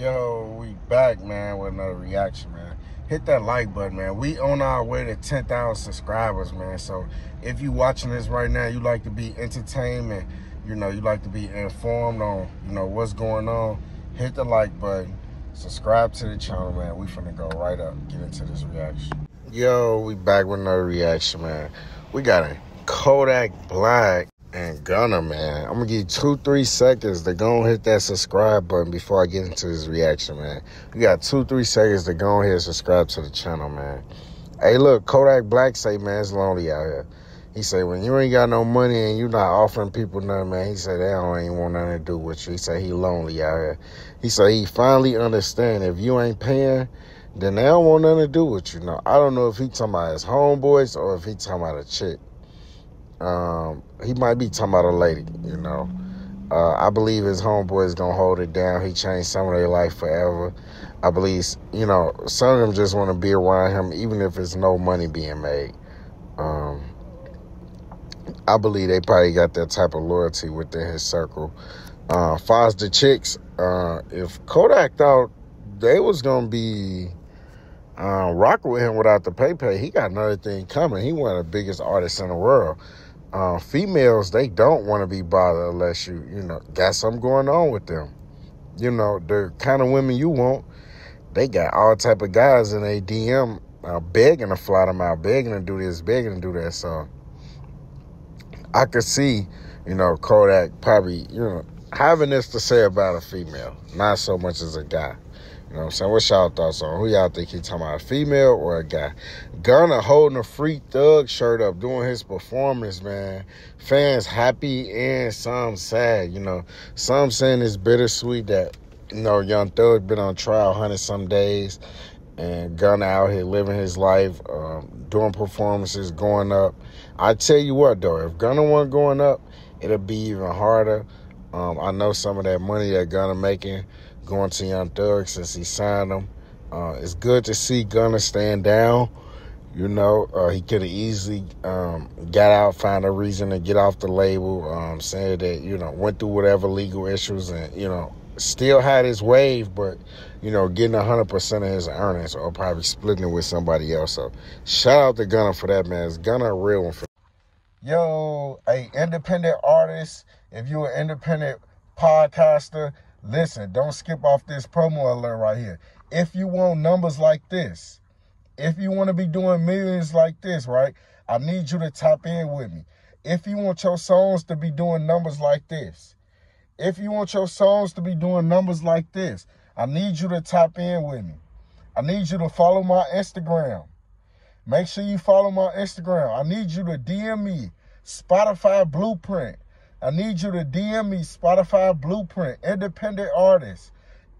Yo, we back, man, with another reaction, man. Hit that like button, man. We on our way to 10,000 subscribers, man. So if you watching this right now, you like to be entertained you know, you like to be informed on, you know, what's going on, hit the like button. Subscribe to the channel, man. We finna go right up get into this reaction. Yo, we back with another reaction, man. We got a Kodak Black and Gunna, man. I'm gonna give you two, three seconds to go and hit that subscribe button before I get into this reaction, man. You got two, three seconds to go ahead and subscribe to the channel, man. Hey, look, Kodak Black say, man, it's lonely out here. He say, when you ain't got no money and you not offering people nothing, man, he said, they don't ain't want nothing to do with you. He said, he lonely out here. He said, he finally understand if you ain't paying, then they don't want nothing to do with you. Now, I don't know if he talking about his homeboys or if he talking about a chick. Um, he might be talking about a lady, you know. Uh, I believe his homeboy is gonna hold it down. He changed some of their life forever. I believe, you know, some of them just want to be around him, even if it's no money being made. Um, I believe they probably got that type of loyalty within his circle. Uh, the chicks, uh, if Kodak thought they was gonna be uh, rocking with him without the pay pay, he got another thing coming. He one of the biggest artists in the world uh, females they don't want to be bothered unless you you know got something going on with them. You know the kind of women you want they got all type of guys in a dm uh, begging to fly them out begging to do this begging to do that. So i could see you know kodak probably you know having this to say about a female not so much as a guy you know what I'm saying? What's y'all thoughts on who y'all think he talking about, a female or a guy? Gunna holding a free thug shirt up, doing his performance, man. Fans happy and some sad, you know. Some saying it's bittersweet that, you know, Young Thug been on trial hundred some days and Gunna out here living his life, um, doing performances, going up. I tell you what though, if Gunna weren't going up, it'll be even harder. Um, I know some of that money that Gunna making going to Young Thug since he signed him. Uh, it's good to see Gunna stand down. You know, uh, he could have easily um, got out, find a reason to get off the label, um, saying that, you know, went through whatever legal issues and, you know, still had his wave, but, you know, getting 100% of his earnings or probably splitting it with somebody else. So shout out to Gunna for that, man. It's Gunna a real one. For- Yo, a independent artist, if you're an independent podcaster, Listen, don't skip off this promo alert right here. If you want numbers like this, if you want to be doing millions like this, right? I need you to tap in with me. If you want your songs to be doing numbers like this, if you want your songs to be doing numbers like this, I need you to tap in with me. I need you to follow my Instagram. Make sure you follow my Instagram. I need you to DM me Spotify Blueprint. I need you to DM me Spotify Blueprint, independent artists,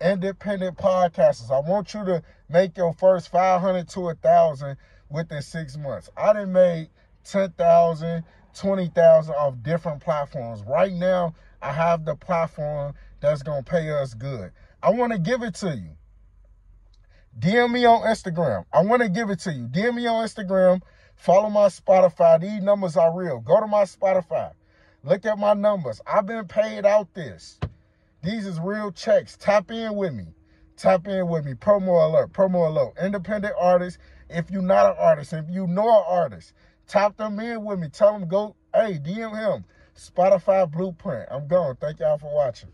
independent podcasters. I want you to make your first 500 to a 1,000 within six months. I done made 10,000, 20,000 off different platforms. Right now, I have the platform that's going to pay us good. I want to give it to you. DM me on Instagram. I want to give it to you. DM me on Instagram. Follow my Spotify. These numbers are real. Go to my Spotify. Look at my numbers. I've been paid out this. These is real checks. Tap in with me. Tap in with me. Promo alert. Promo alert. Independent artists. If you're not an artist, if you know an artist, tap them in with me. Tell them go, hey, DM him. Spotify Blueprint. I'm gone. Thank y'all for watching.